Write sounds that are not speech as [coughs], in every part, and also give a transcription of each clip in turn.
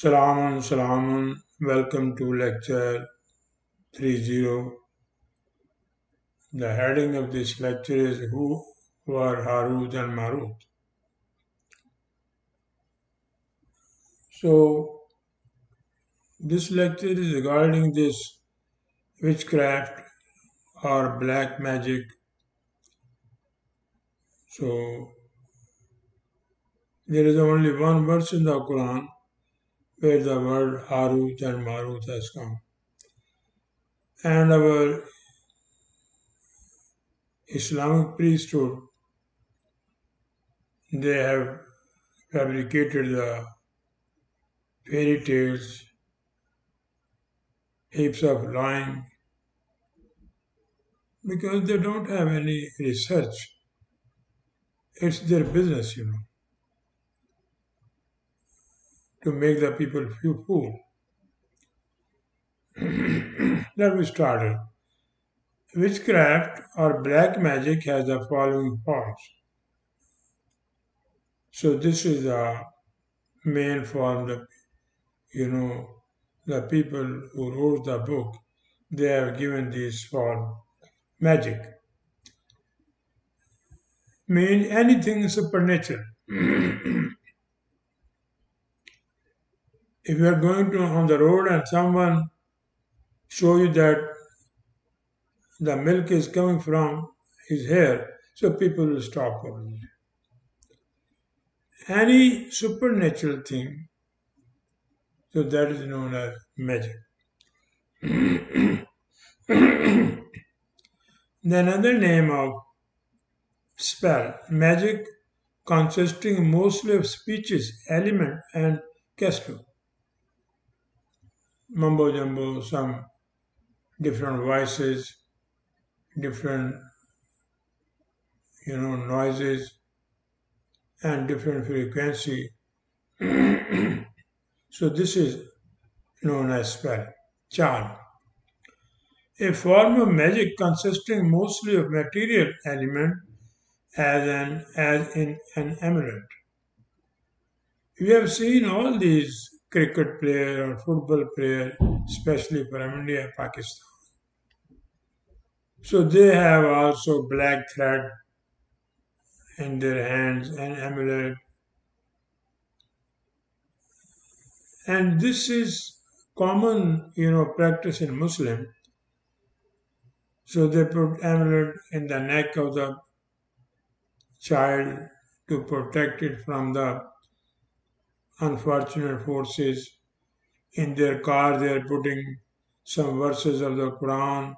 Salamun, Salamun. Welcome to lecture 30. The heading of this lecture is Who were Harut and Marut? So, this lecture is regarding this witchcraft or black magic. So, there is only one verse in the Quran where the word Harut and Marut has come. And our Islamic priesthood, they have fabricated the fairy tales, heaps of lying, because they don't have any research. It's their business, you know, to make the people feel fool. [clears throat] Let me start it. Witchcraft or black magic has the following forms. So this is the main form that you know the people who wrote the book they have given this form magic. Mean anything supernatural. [clears throat] if you are going to on the road and someone show you that the milk is coming from his hair, so people will stop probably. Any supernatural thing, so that is known as magic. [coughs] the another name of spell, magic consisting mostly of speeches, element, and gesture. Mumbo jumbo, some different voices, different you know noises and different frequency. [clears throat] So this is known as spell charm a form of magic consisting mostly of material element as an as in an amulet we have seen all these cricket player or football player especially from india and pakistan so they have also black thread in their hands and amulet. And this is common, you know, practice in Muslim. So they put amulet in the neck of the child to protect it from the unfortunate forces. In their car, they are putting some verses of the Quran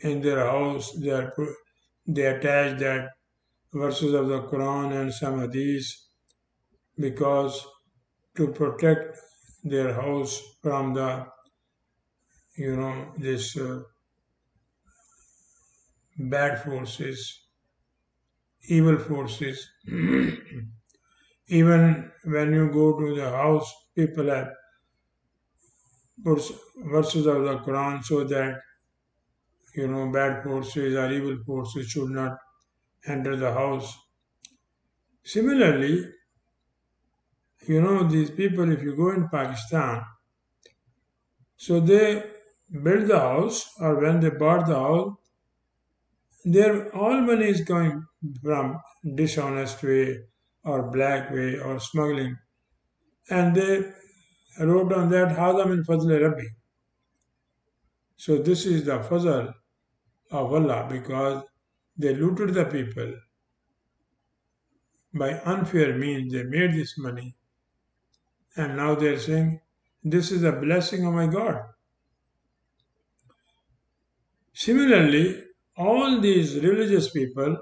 in their house they are they attach that verses of the Quran and some hadith because to protect their house from the you know this uh, bad forces evil forces [clears throat] even when you go to the house people have verses of the quran so that you know, bad forces or evil forces should not enter the house. Similarly, you know, these people, if you go in Pakistan, so they build the house or when they bought the house, their all money is coming from dishonest way or black way or smuggling. And they wrote on that Hadam in Fazl Rabbi. So this is the Fazl of Allah because they looted the people. By unfair means, they made this money. And now they're saying, This is a blessing of my God. Similarly, all these religious people,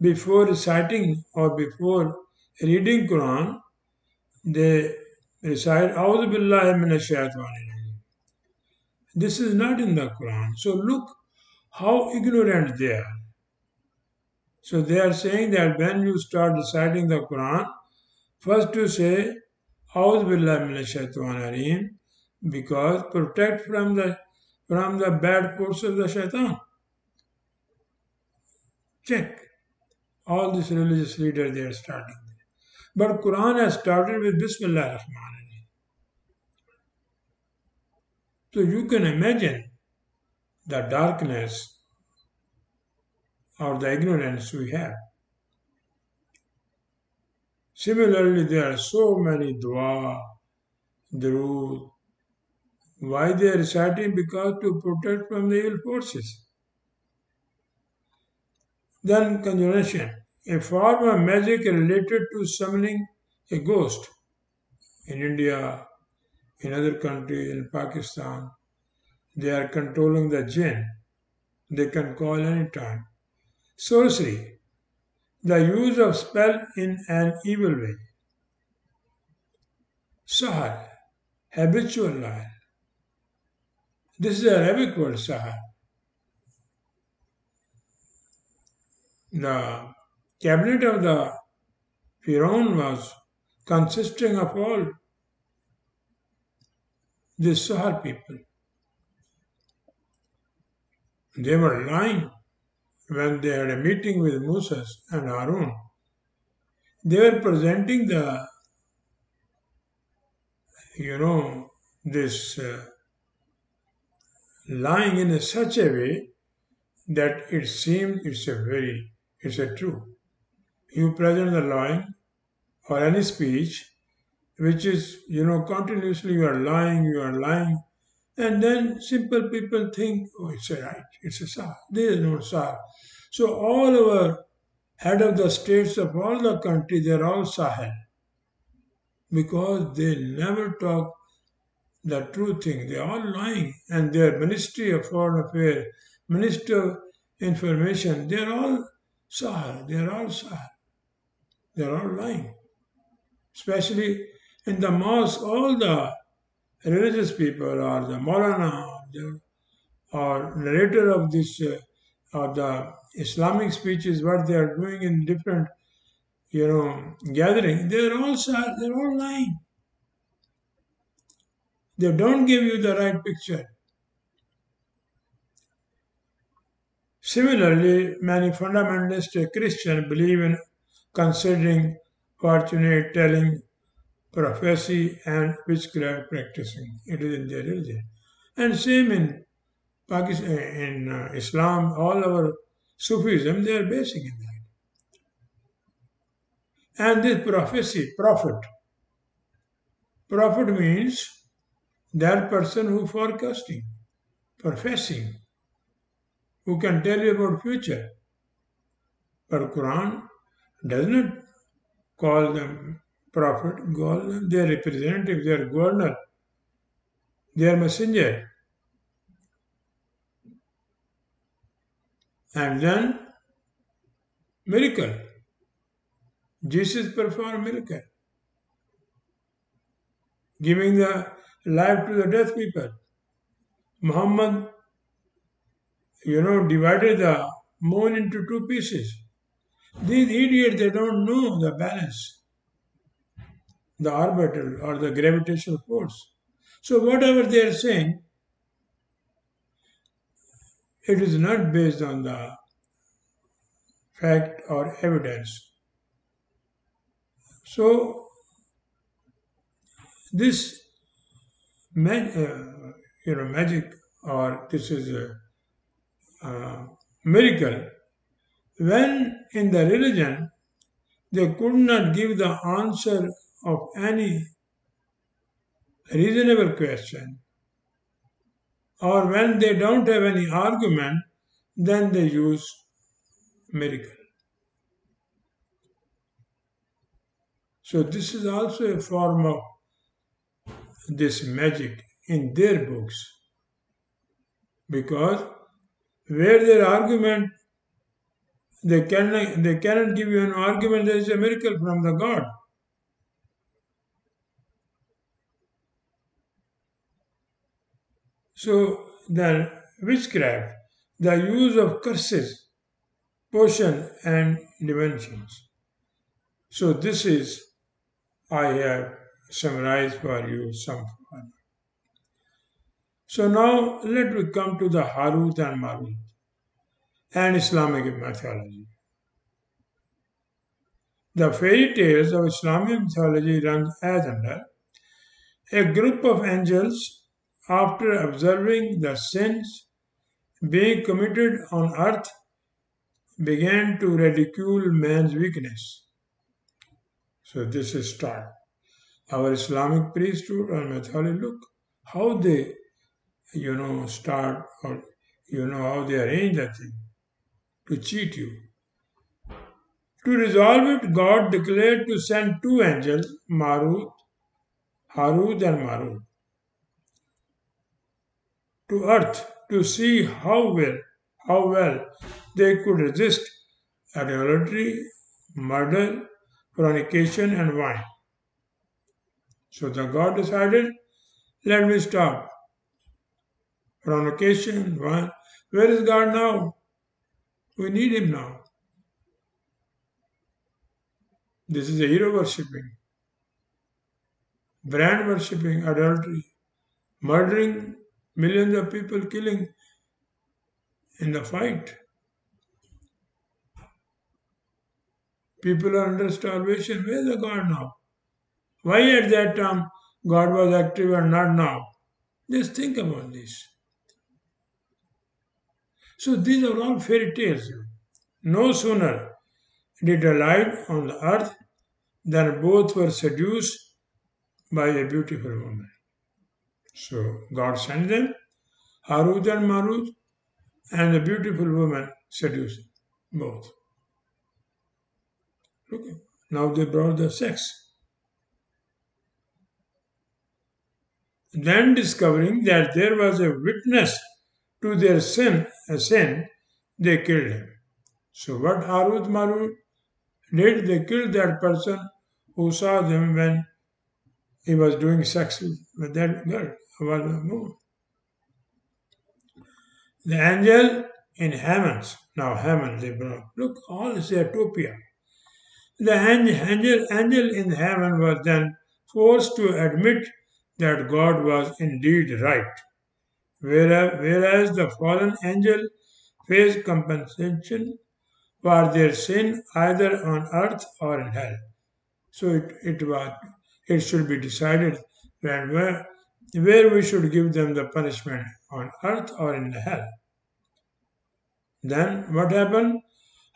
before reciting or before reading Quran, they recite A'udhu Billahi Minash This is not in the Quran. So look how ignorant they are. So they are saying that when you start reciting the Quran, first to say, Areem, because protect from the from the bad course of the shaitan. Check. All these religious leaders they are starting. But Quran has started with Bismillah Rahman So you can imagine the darkness or the ignorance we have. Similarly, there are so many dua, durood. Why they are reciting? Because to protect from the evil forces. Then conjuration, a form of magic related to summoning a ghost. In India, in other countries, in Pakistan, they are controlling the jinn. They can call any time. Sorcery, the use of spell in an evil way. Sahar, habitual lie. This is a Arabic word, sahar. The cabinet of the Pharaoh was consisting of all the Sahar people. They were lying when they had a meeting with Moses and Harun. They were presenting the, you know, this uh, lying in a such a way that it seemed it's a very, it's a true. You present the lying or any speech which is, you know, continuously you are lying, you are lying, and then simple people think, oh, it's a right, it's a sar. There is no sar. So all our head of the states of all the country, they're all Sahel. Because they never talk the true thing. They're all lying. And their Ministry of Foreign Affairs, Minister of Information, they're all Sahel. They're all Sahel. They're all lying. Especially in the mosque, all the religious people or the Maulana or narrator of this uh, or the Islamic speeches, what they are doing in different, you know, gathering, they're all they're all lying. They don't give you the right picture. Similarly, many fundamentalist Christians believe in considering fortunate telling prophecy and witchcraft practicing. It is in their religion. And same in Pakistan, in uh, Islam, all our Sufism, they are basing in that. And this prophecy, prophet. Prophet means that person who forecasting, professing, who can tell you about future. But Quran does not call them prophet, call them their representative, their governor, their messenger. And then miracle. Jesus performed miracle. Giving the life to the deaf people. Muhammad, you know, divided the moon into two pieces. These idiots, they don't know the balance, the orbital or the gravitational force. So whatever they are saying, it is not based on the fact or evidence. So, this mag- uh, you know, magic or this is a, a miracle, when in the religion they could not give the answer of any reasonable question, or when they don't have any argument, then they use miracle. So this is also a form of this magic in their books. Because where their argument they cannot they cannot give you an argument there is a miracle from the God. So the witchcraft, the use of curses, potion and dimensions. So this is I have summarized for you some. So now let me come to the Harut and Marut and Islamic mythology. The fairy tales of Islamic mythology run as under a group of angels after observing the sins being committed on earth, began to ridicule man's weakness. So this is start. Our Islamic priesthood or mythology, look how they, you know, start or you know how they arrange that thing to cheat you. To resolve it, God declared to send two angels, Marut, Harut and Marut, to earth to see how well, how well they could resist idolatry, murder, fornication, and wine. So the God decided, let me stop. Fornication, wine. Where is God now? We need Him now. This is a hero worshipping, brand worshipping, adultery, murdering millions of people, killing in the fight. People are under starvation. Where is the God now? Why at that time God was active and not now? Just think about this. So these are all fairy tales. No sooner did a light on the earth than both were seduced by a beautiful woman. So God sent them, Harut and Marut, and the beautiful woman seduced both. Look, now they brought the sex. Then discovering that there was a witness to their sin, a sin, they killed him. So what Harut Marut did? They killed that person who saw them when he was doing sex with that girl. The angel in heavens, now heaven they brought. Look, all is utopia. The angel, angel in heaven was then forced to admit that God was indeed right, whereas the fallen angel faced compensation for their sin either on earth or in hell. So it, it was it should be decided when where, where we should give them the punishment on earth or in hell. Then what happened?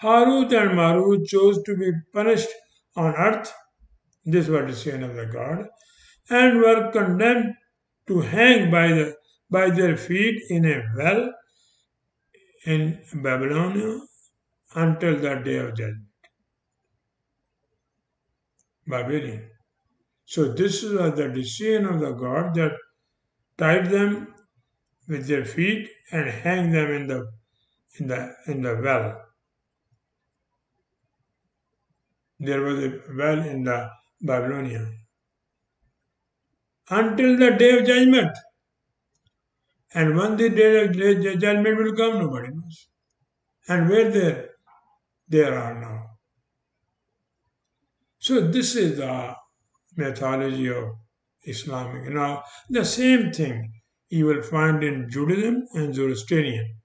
Harut and Marut chose to be punished on earth. This was the decision of the God and were condemned to hang by, the, by their feet in a well in Babylonia until the day of judgment. Babylon. So this is the decision of the God that tied them with their feet and hang them in the in the in the well. There was a well in the Babylonia until the day of judgment. And when the day of judgment will come, nobody knows. And where there, there are now. So this is the mythology of Islamic. Now, the same thing you will find in Judaism and Zoroastrian.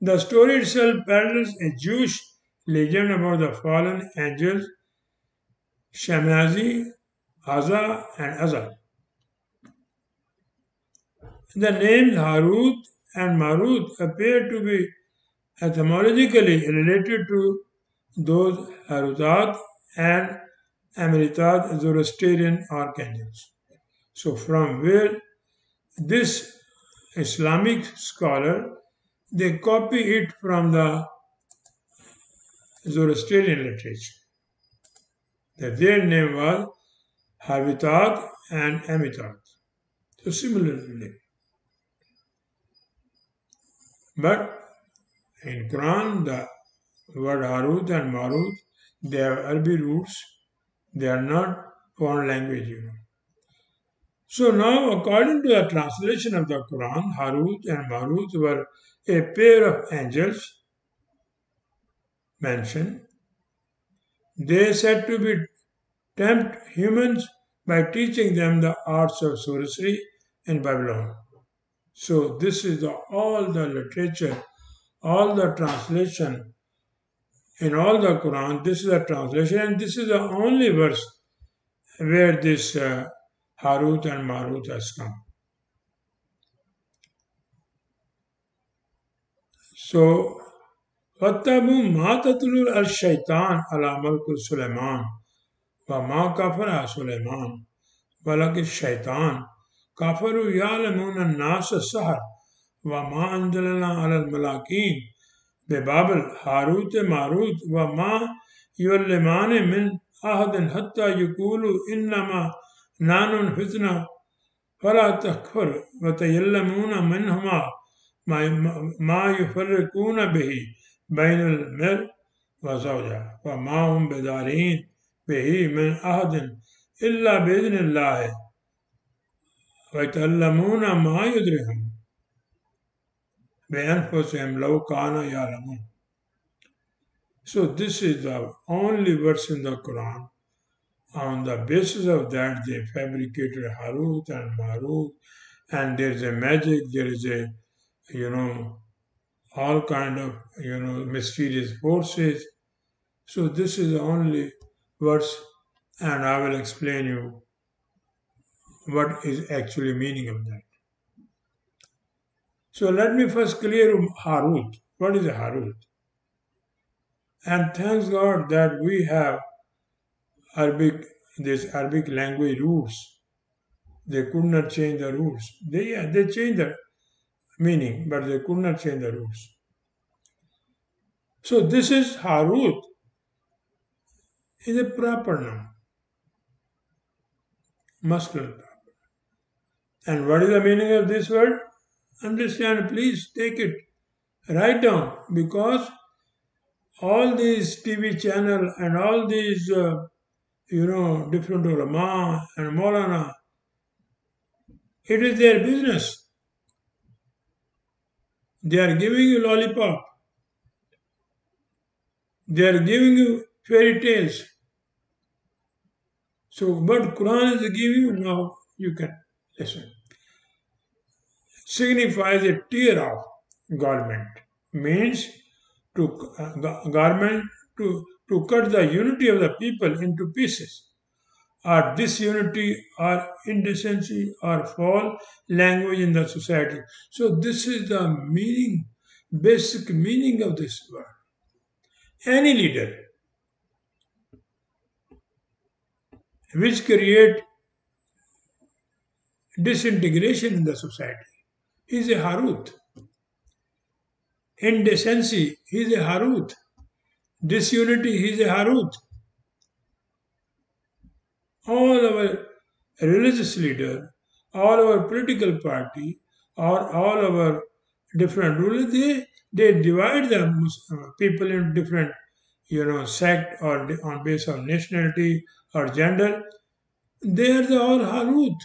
The story itself parallels a Jewish legend about the fallen angels Shamazi, Azza, and Azal. The names Harut and Marut appear to be etymologically related to those Harutat and Amritat Zoroastrian archangels. So from where this Islamic scholar they copy it from the Zoroastrian literature. That their name was Havitat and Amitat. So similarly. But in Quran, the word Harut and Marut, they have Arabic roots. They are not foreign language, you know. So now, according to the translation of the Quran, Harut and Marut were a pair of angels mentioned. They said to be tempt humans by teaching them the arts of sorcery in Babylon. So this is the, all the literature, all the translation in all the Quran. This is the translation, and this is the only verse where this uh, Harut and Marut has come. So, فَاتَّبُوا مَا تَتْلُوا الشَّيْطَانِ عَلَى مَلْكُ سُلَيْمَانِ وَمَا كَفَرَ سُلَيْمَانِ وَلَكِ الشَّيْطَانِ كفروا يعلمون الناس السحر وما أنزلنا على الملاكين ببابل هاروت ماروت وما يعلمان من أحد حتى يقولوا إنما نحن فتنة فلا تكفر وتيلمون منهما ما يفرقون به بين المرء وزوجه وما هم بدارين به من أحد إلا بإذن الله. ويتعلمون ما يدرهم بأنفسهم لو كانوا يعلمون So this is the only verse in the Quran. On the basis of that, they fabricated Harut and Marut, and there is a magic, there is a, you know, all kind of, you know, mysterious forces. So this is the only verse, and I will explain you what is actually meaning of that. So let me first clear Harut. What is Harut? And thanks God that we have Arabic, this Arabic language rules. They could not change the rules. They, yeah, they changed the meaning, but they could not change the rules. So this is Harut is a proper noun, masculine. And what is the meaning of this word? Understand, please take it, write down, because all these TV channel and all these, uh, you know, different ulama and Maulana, it is their business. They are giving you lollipop. They are giving you fairy tales. So what Quran is giving you now, you can listen. Signifies a tear of garment. Means to uh, garment to, to cut the unity of the people into pieces or disunity or indecency or foul language in the society. So this is the meaning, basic meaning of this word. Any leader which create disintegration in the society is a harut indecency, he is a Harut. Disunity, he is a Harut. All our religious leader, all our political party, or all our different rulers, they, they divide the uh, people in different, you know, sect or on base of nationality or gender. They are the all Harut.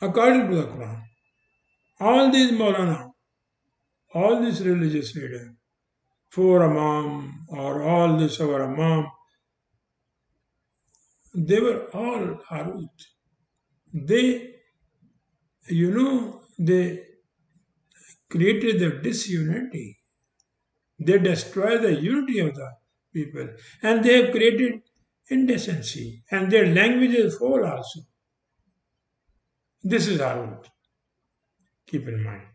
According to the Quran. All these Maulana, all these religious leaders, four Imam or all this our Imam, they were all Harut. They, you know, they created the disunity. They destroy the unity of the people. And they have created indecency. And their language is full also. This is Harut. Keep in mind.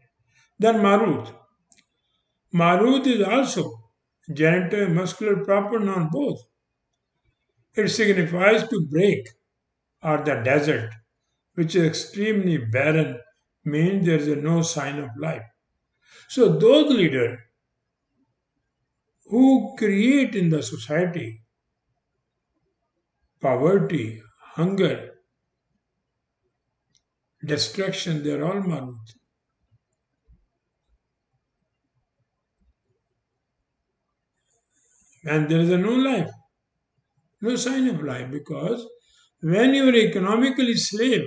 Then Marut. Marut is also genital muscular proper noun both. It signifies to break or the desert, which is extremely barren, means there is no sign of life. So those leaders who create in the society poverty, hunger, destruction, they are all marut. and there is a no life, no sign of life, because when you are economically slave,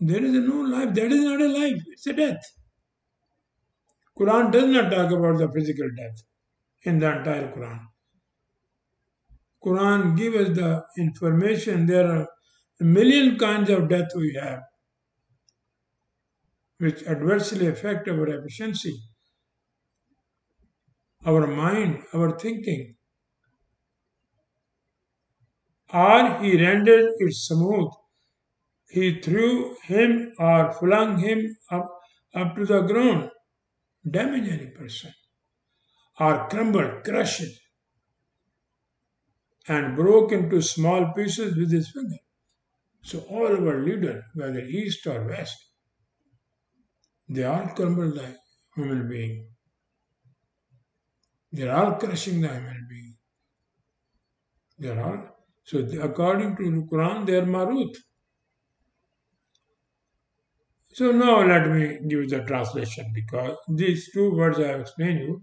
there is a no life. That is not a life. It's a death. Quran does not talk about the physical death in the entire Quran. Quran gives us the information. There are a million kinds of death we have, which adversely affect our efficiency our mind, our thinking. Or he rendered it smooth he threw him or flung him up, up to the ground, damage any person, or crumbled, crushed, and broke into small pieces with his finger. So all our leaders, whether east or west, they all crumble the human being. They are all crushing the human being. They are all. So according to the Quran, they are Marut. So now let me give the translation because these two words I have explained you,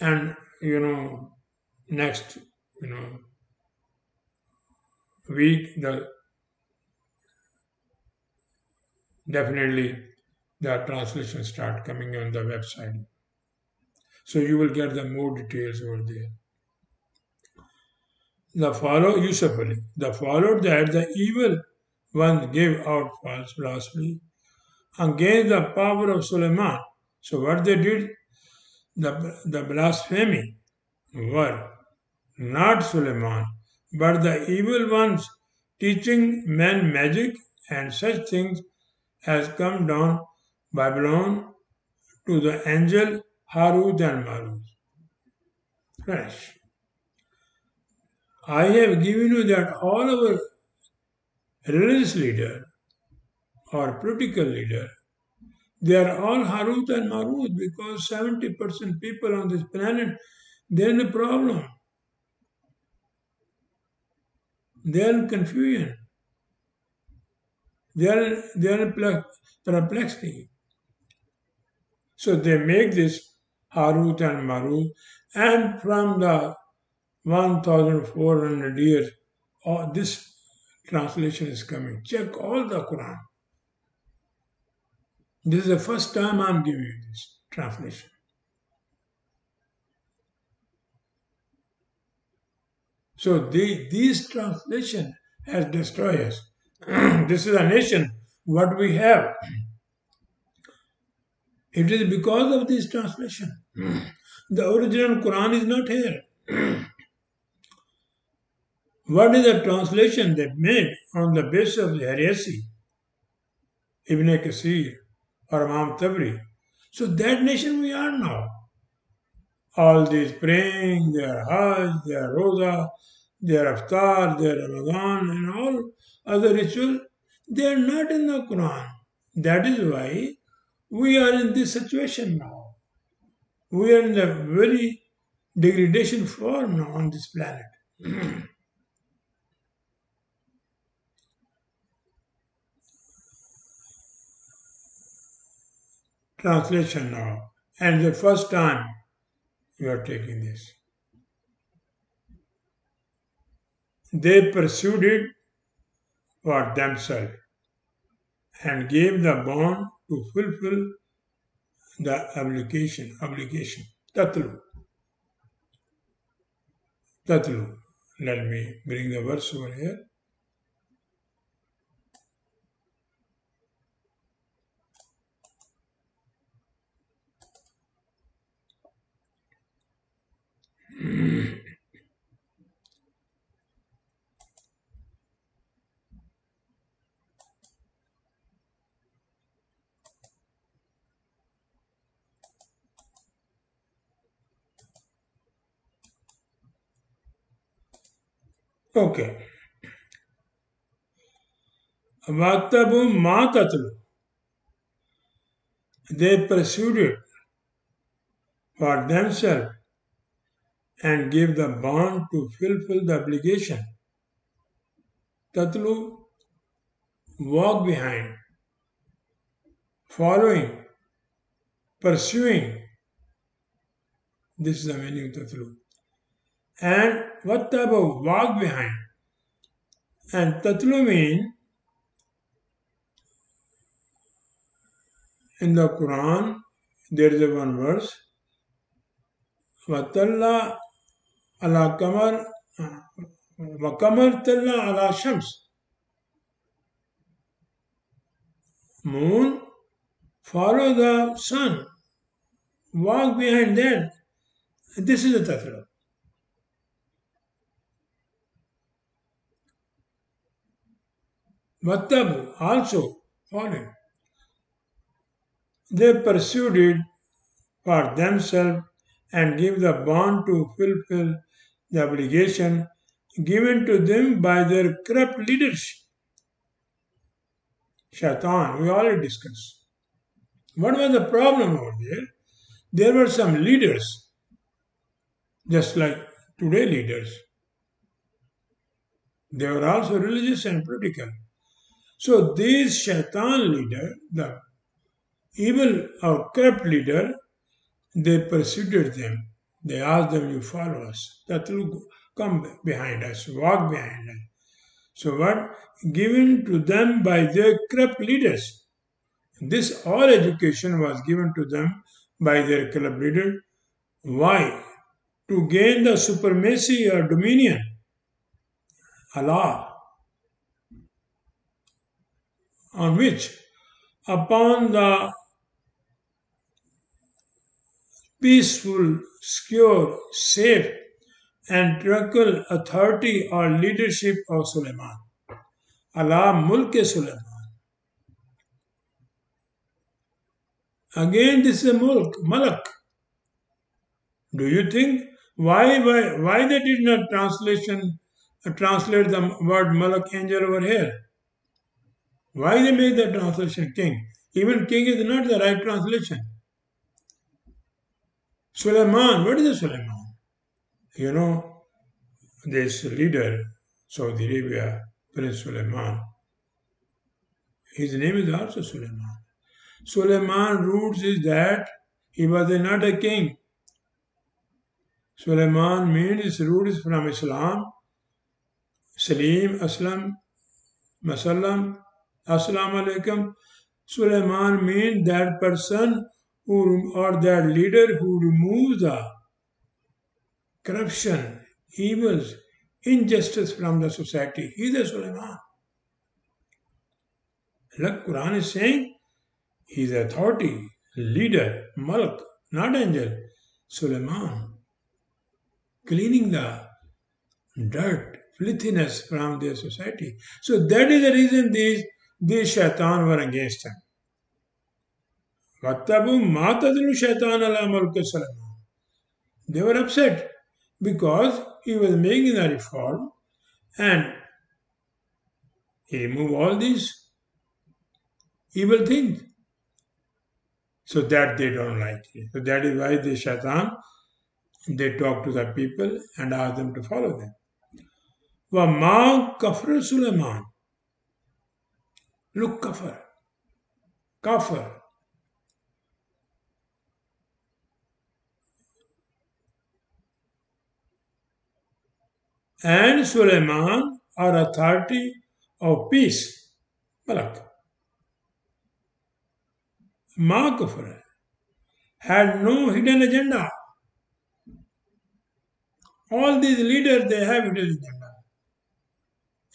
and you know, next you know week the definitely the translation start coming on the website. So you will get the more details over there. The follow Yusuf Ali. The followed that the evil one gave out false blasphemy against the power of Suleiman. So what they did, the, the blasphemy were not Suleiman, but the evil ones teaching men magic and such things has come down Babylon to the angel Harut and Marut. Fresh. I have given you that all our religious leader or political leader, they are all Harut and Marut because 70% people on this planet, they're in a problem. They're in confusion. They are, perplexity. So they make this Harut and Marut, and from the 1400 years, oh, this translation is coming. Check all the Quran. This is the first time I'm giving you this translation. So the, these translation has destroyed us. [clears throat] this is a nation, what we have. It is because of this translation. Hmm. The original Quran is not here. what is the translation they made on the basis of the heresy? Ibn Kasir or Imam Tabri. So that nation we are now. All these praying, their Hajj, their Rosa, their Iftar, their Ramadan, and all other rituals, they are not in the Quran. That is why we are in this situation now. We are in a very degradation form now on this planet. [clears throat] Translation now. And the first time you are taking this. They pursued it for themselves and gave the bond to fulfill the obligation. Obligation. Tatlu. Tatlu. Let me bring the verse over here. [clears throat] Okay. Vatabu matatlu. They pursued it for themselves and gave the bond to fulfill the obligation. Tatlu, walk behind, following, pursuing. This is the meaning of Tatlu and what type of walk behind. And Tatlu means in the Quran there is a one verse Watalla ala kamar Wakamar Talla ala Shams Moon follow the sun walk behind that. This is the Tatlu. Vattabu also followed. They pursued it for themselves and gave the bond to fulfill the obligation given to them by their corrupt leadership. Shaitan, we already discussed. What was the problem over there? There were some leaders, just like today leaders. They were also religious and political. So these shaitan leader, the evil or corrupt leader, they pursued them. They asked them, You follow us. That will come behind us, walk behind us. So what? Given to them by their corrupt leaders. This all education was given to them by their corrupt leader. Why? To gain the supremacy or dominion. Allah. On which? Upon the peaceful, secure, safe, and tranquil authority or leadership of Suleiman. Allah Mulk Suleiman. Again, this is a mulk, malak. Do you think why why why they did not translation uh, translate the word malak angel over here? Why they made the translation king? Even king is not the right translation. Suleiman, what is a Suleiman? You know, this leader, Saudi Arabia, Prince Suleiman, his name is also Suleiman. Suleiman roots is that he was not a king. Suleiman means his root is from Islam. Salim, Aslam, Masalam, Assalamu alaikum. Suleiman means that person who or that leader who removes the corruption, evils, injustice from the society. He is a Suleiman. Look, Quran is saying he is authority, leader, Malk, not angel, Sulaiman, Cleaning the dirt, filthiness from their society. So that is the reason these, these shaitan were against him. They were upset because he was making a reform and he removed all these evil things. So that they don't like it. So that is why the shaitan, they talk to the people and ask them to follow them. وَمَا كَفْرَ سُلَيْمَانَ Look, kafir. Kafir. and Suleiman are authority of peace. Malak. Ma had no hidden agenda. All these leaders, they have hidden agenda.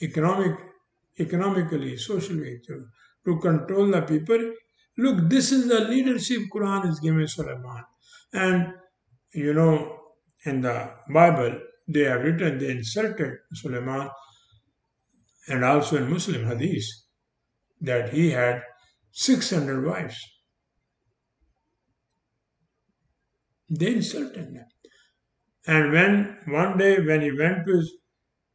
Economic, economically, socially, to, to control the people. Look, this is the leadership Quran is giving Suleiman. And, you know, in the Bible, they have written, they insulted Suleiman and also in Muslim hadith that he had 600 wives. They insulted him. And when one day when he went to his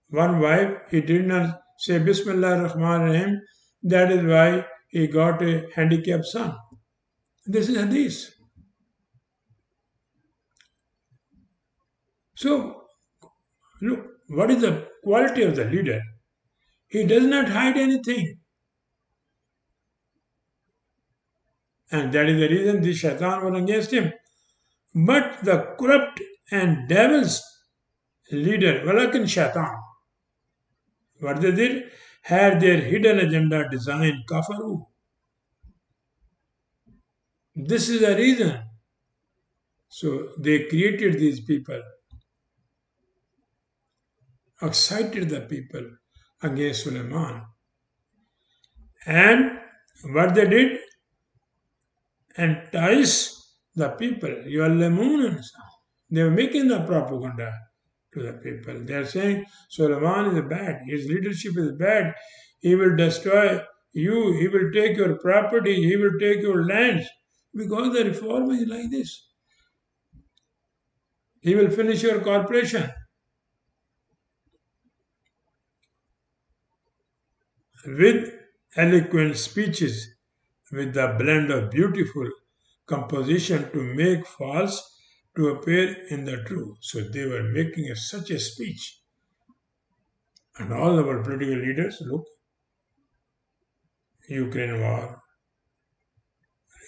one wife, he did not say Bismillah Rahman Rahim. That is why he got a handicapped son. This is hadith. So Look, what is the quality of the leader? He does not hide anything. And that is the reason the shaitan was against him. But the corrupt and devil's leader, Walakin shaitan, what they did? Had their hidden agenda designed kafaru. This is the reason. So they created these people excited the people against Suleiman. And what they did? Entice the people. You are They were making the propaganda to the people. They are saying Suleiman is bad, his leadership is bad, he will destroy you, he will take your property, he will take your lands. Because the reform is like this. He will finish your corporation. With eloquent speeches, with the blend of beautiful composition to make false to appear in the true. So they were making a, such a speech. And all our political leaders, look, Ukraine war,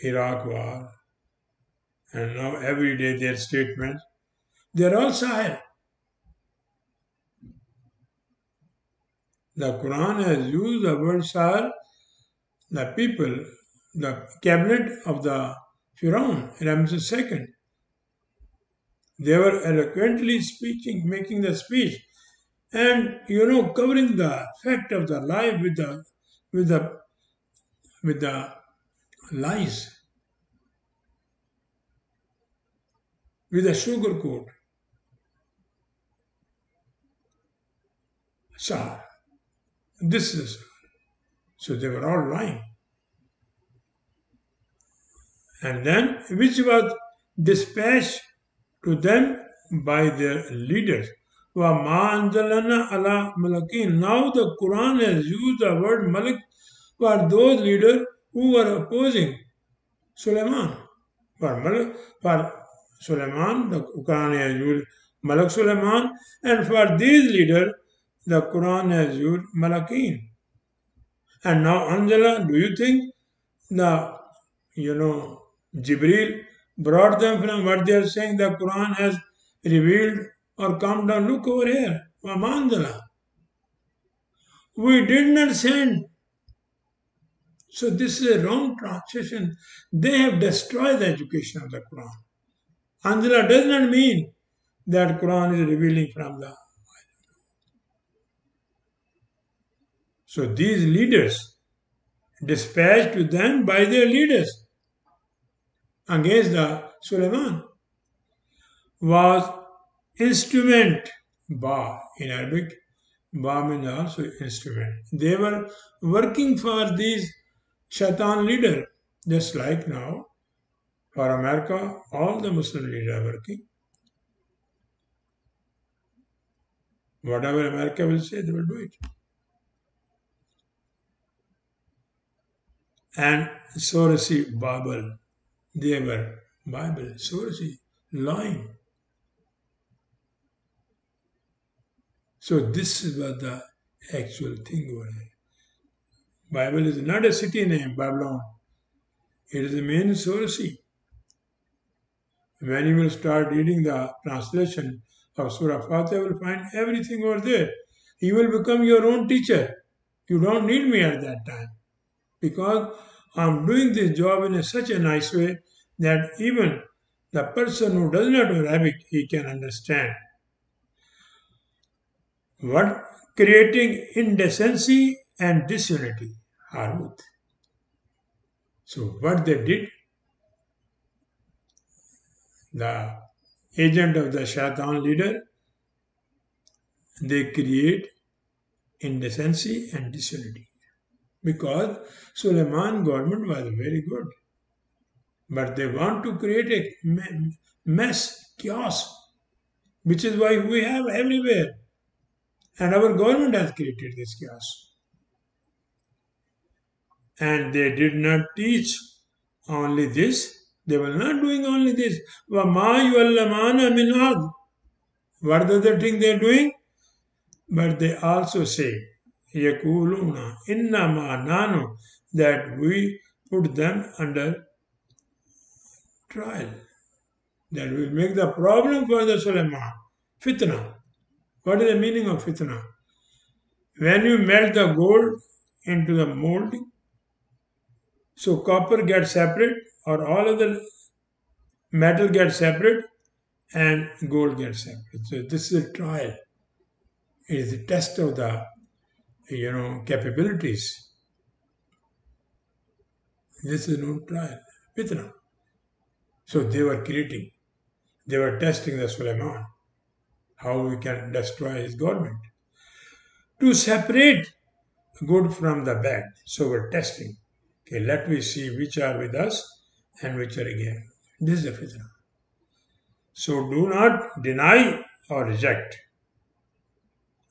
Iraq war, and now every day their statements, they're all sahir. The Quran has used the word sahir, the people, the cabinet of the Firaun, Ramses II. They were eloquently speaking, making the speech, and you know, covering the fact of the life with the with the with the lies, with a sugar coat. So, this is so they were all lying. And then, which was dispatched to them by their leaders. Now the Quran has used the word Malik for those leaders who were opposing Suleiman. For, Malik, for Suleiman, the Quran has used Malak Suleiman, and for these leaders, the Quran has used Malakin. And now, Anjala, do you think the, you know, Jibril brought them from what they are saying the Quran has revealed or come down? Look over here, Anjala. We did not send. So this is a wrong translation. They have destroyed the education of the Quran. Anjala does not mean that Quran is revealing from the So these leaders, dispatched to them by their leaders against the Suleiman, was instrument, ba in Arabic, ba means also instrument. They were working for these shaitan leader, just like now for America, all the Muslim leaders are working. Whatever America will say, they will do it. and Sorasi Babil. They were Babil, Sorasi, lying. So this is what the actual thing here. Babil is not a city name, Babylon. It is the main Sorasi. When you will start reading the translation of Surah Fatiha, you will find everything over there. You will become your own teacher. You don't need me at that time because I'm doing this job in a, such a nice way that even the person who does not know Arabic, he can understand. What creating indecency and disunity, are Harut. So what they did, the agent of the shaitan leader, they create indecency and disunity because Suleiman government was very good. But they want to create a mess, chaos, which is why we have everywhere. And our government has created this chaos. And they did not teach only this. They were not doing only this. What other thing they are doing? But they also say, yakuluna innama nanu that we put them under trial. That will make the problem for the Suleiman. Fitna. What is the meaning of fitna? When you melt the gold into the mold, so copper gets separate or all other metal gets separate and gold gets separate. So this is a trial. It is the test of the you know, capabilities. This is no trial, fitna. So they were creating, they were testing the Suleiman, how we can destroy his government. To separate good from the bad. So we're testing. Okay, let me see which are with us and which are against. This is the fitna. So do not deny or reject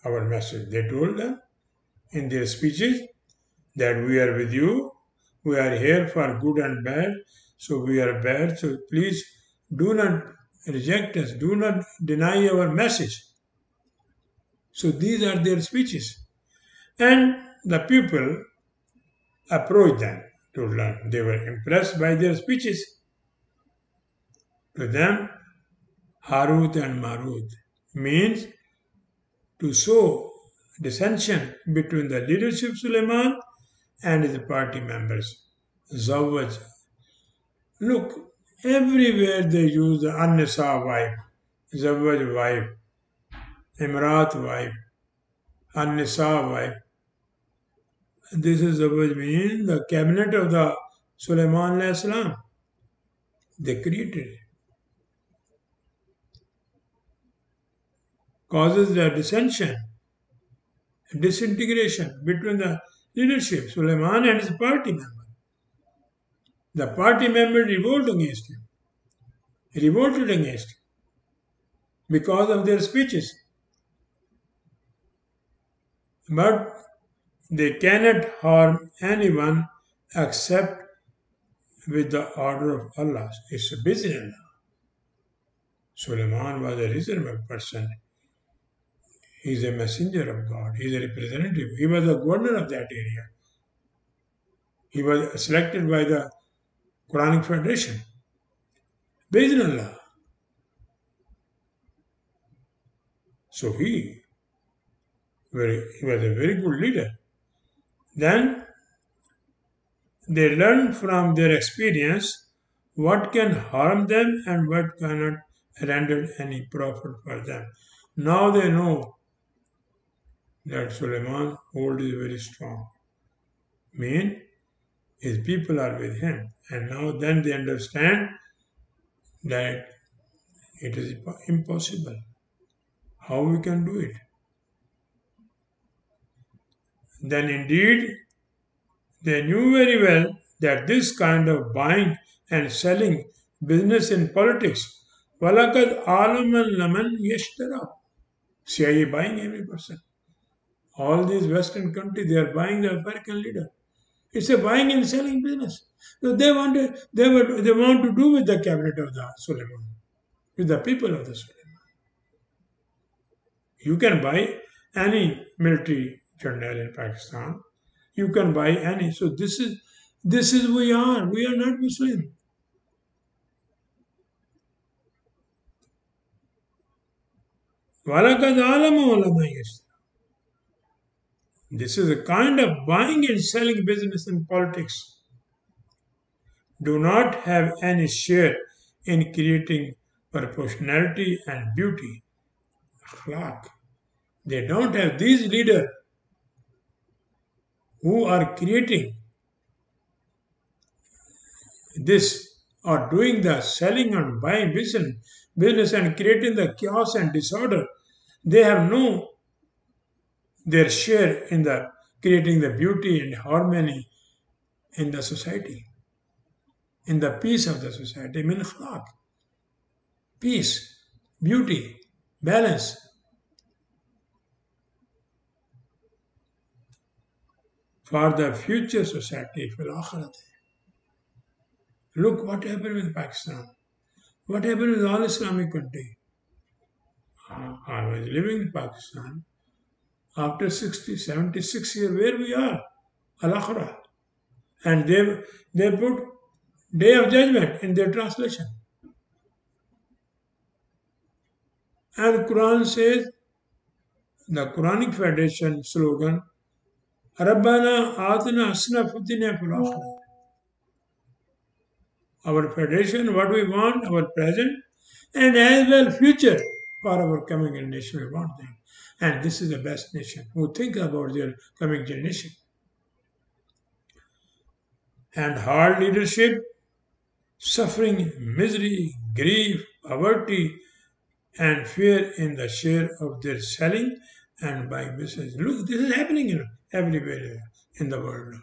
our message. They told them in their speeches that we are with you, we are here for good and bad, so we are bad, so please do not reject us, do not deny our message. So these are their speeches. And the people approached them to learn. They were impressed by their speeches. To them, Harut and Marut means to sow dissension between the leadership Suleiman and his party members. Zawaj. Look, everywhere they use the An-Nisa wife, Zawaj wife, Imrat wife, An-Nisa wife. This is Zawaj means the cabinet of the Suleiman Islam. They created it. Causes the dissension, disintegration between the leadership, Suleiman and his party member. The party member revolted against him, revolted against him because of their speeches. But they cannot harm anyone except with the order of Allah. It's a business. Suleiman was a reasonable person. He is a messenger of God. He is a representative. He was the governor of that area. He was selected by the Quranic Federation. Based on. So he, very, he was a very good leader. Then they learn from their experience what can harm them and what cannot render any profit for them. Now they know that Suleiman hold is very strong. Mean his people are with him. And now then they understand that it is impossible. How we can do it? Then indeed they knew very well that this kind of buying and selling business in politics وَلَقَدْ عَالَمًا لَمَنْ يَشْتَرَى CIA buying every person. All these Western countries, they are buying the American leader. It's a buying and selling business. So they want to, they, were, they want to do with the cabinet of the Suleiman, with the people of the Suleiman. You can buy any military journal in Pakistan. You can buy any. So this is this is we are. We are not Muslim. وَلَقَدْ عَلَمَ وَلَمَا this is a kind of buying and selling business in politics. Do not have any share in creating proportionality and beauty. They don't have these leaders who are creating this or doing the selling and buying business, business and creating the chaos and disorder. They have no their share in the creating the beauty and harmony in the society, in the peace of the society. Min akhlaq. Peace, beauty, balance. For the future society. Look what happened with Pakistan. What happened with all Islamic country? I was living in Pakistan after 60, 76 years, where we are, Al-Akhirah. And they, they put Day of Judgment in their translation. And Quran says, the Quranic Federation slogan, Rabbana Atana Asna Our Federation, what we want, our present, and as well future for our coming generation, we want them. And this is the best nation who think about their coming generation. And hard leadership, suffering, misery, grief, poverty, and fear in the share of their selling and buying business. Look, this is happening in everywhere in the world.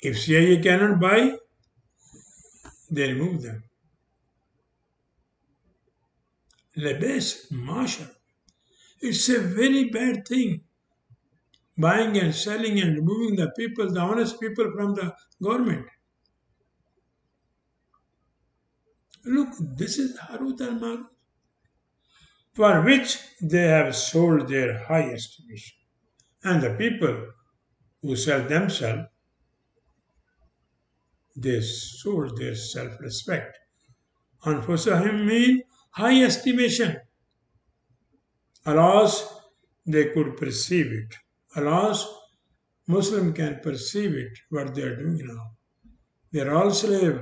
If CIA cannot buy, they remove them. Lebes Marshal. It's a very bad thing. Buying and selling and removing the people, the honest people from the government. Look, this is Harut al Marut, for which they have sold their high estimation. And the people who sell themselves, they sold their self respect. Anfusahim mean high estimation. Alas, they could perceive it. Alas, Muslim can perceive it, what they are doing now. They are all slave.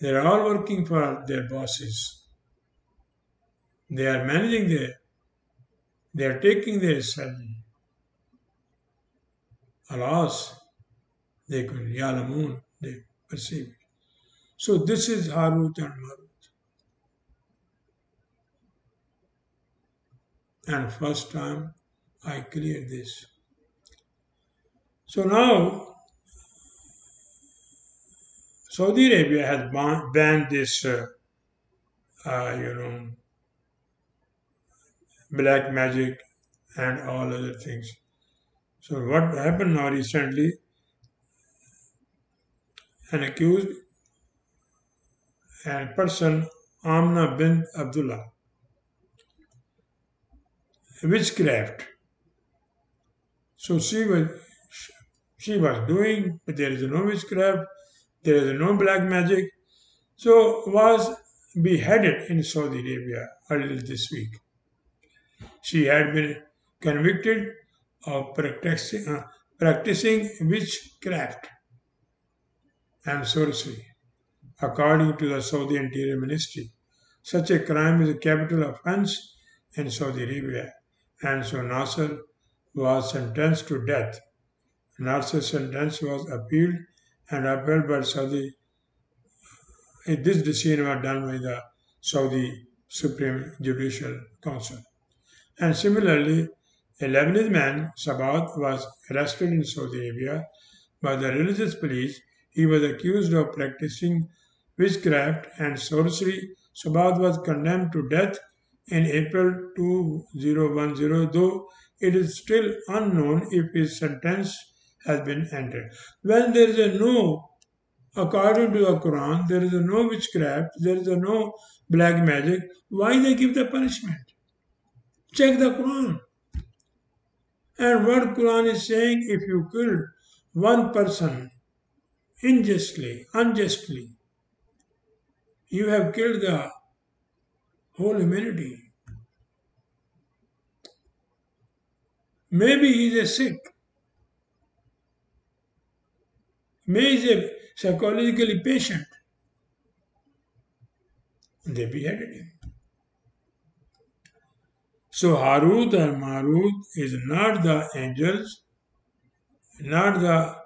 They are all working for their bosses. They are managing their, they are taking their salary. Alas, they could, Yalamun, they perceive it. So this is Harut and Marut. And first time I cleared this. So now Saudi Arabia has ban- banned this, uh, uh, you know, black magic and all other things. So what happened now recently? An accused and person, Amna bin Abdullah, witchcraft. So she was she was doing, but there is no witchcraft, there is no black magic. So was beheaded in Saudi Arabia earlier this week. She had been convicted of practicing, uh, practicing witchcraft and sorcery, according to the Saudi Interior Ministry. Such a crime is a capital offense in Saudi Arabia, and so Nasser was sentenced to death. Nasser's sentence was appealed and upheld by Saudi. Eh, this decision was done by the Saudi Supreme Judicial Council. And similarly, a Lebanese man, Sabat, was arrested in Saudi Arabia by the religious police. He was accused of practicing witchcraft and sorcery. Sabat was condemned to death in April 2010, though it is still unknown if his sentence has been entered. When there is a no, according to the Quran, there is a no witchcraft, there is a no black magic, why they give the punishment? Check the Quran. And what Quran is saying, if you kill one person unjustly, unjustly, you have killed the whole humanity. Maybe he is a sick. Maybe he is a psychologically patient. They beheaded him. So Harut and Marut is not the angels, not the,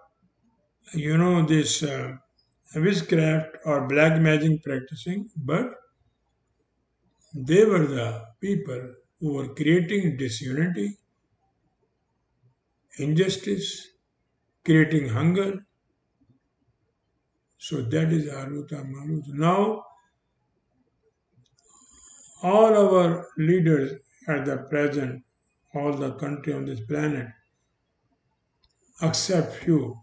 you know, this uh, witchcraft or black magic practicing, but they were the people who were creating disunity, injustice, creating hunger. So that is Harut and Marut. Now, all our leaders at the present, all the country on this planet, except few,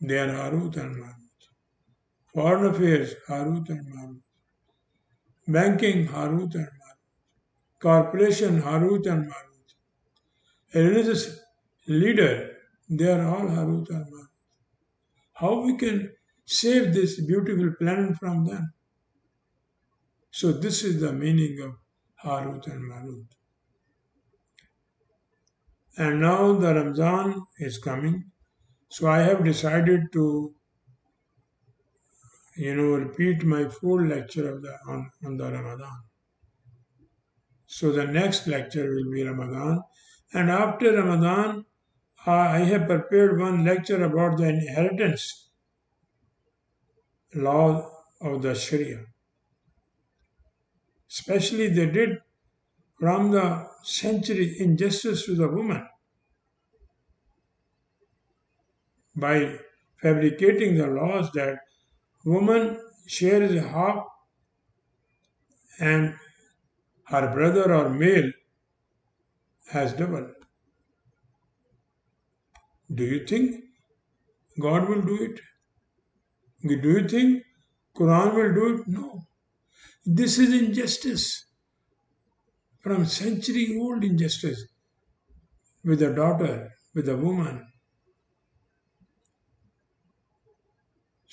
they are Harut and. Foreign affairs, Harut and. Banking, Harut and Marut. Corporation, Harut and Marut. A religious leader, they are all Harut and Marut. How we can save this beautiful planet from them? So this is the meaning of Harut and Marut. And now the Ramzan is coming. So I have decided to, you know, repeat my full lecture of the, on, on the Ramadan. So the next lecture will be Ramadan. And after Ramadan, I have prepared one lecture about the inheritance law of the Sharia. Especially they did from the century injustice to the woman by fabricating the laws that woman shares a half and her brother or male has double. Do you think God will do it? Do you think Quran will do it? No. This is injustice. From century old injustice with a daughter, with a woman.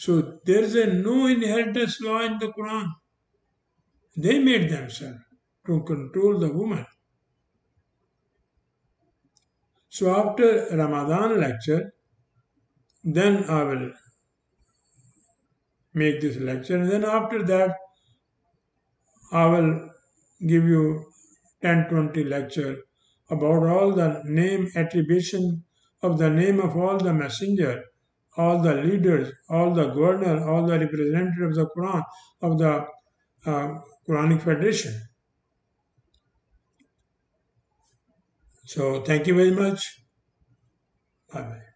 So there is a no inheritance law in the Quran. They made themselves to control the woman. So after Ramadan lecture, then I will make this lecture. And then after that, I will give you 10 20 lecture about all the name attribution of the name of all the messenger, all the leaders, all the governor, all the representatives of the Quran, of the uh, Quranic Federation. So thank you very much. Bye bye.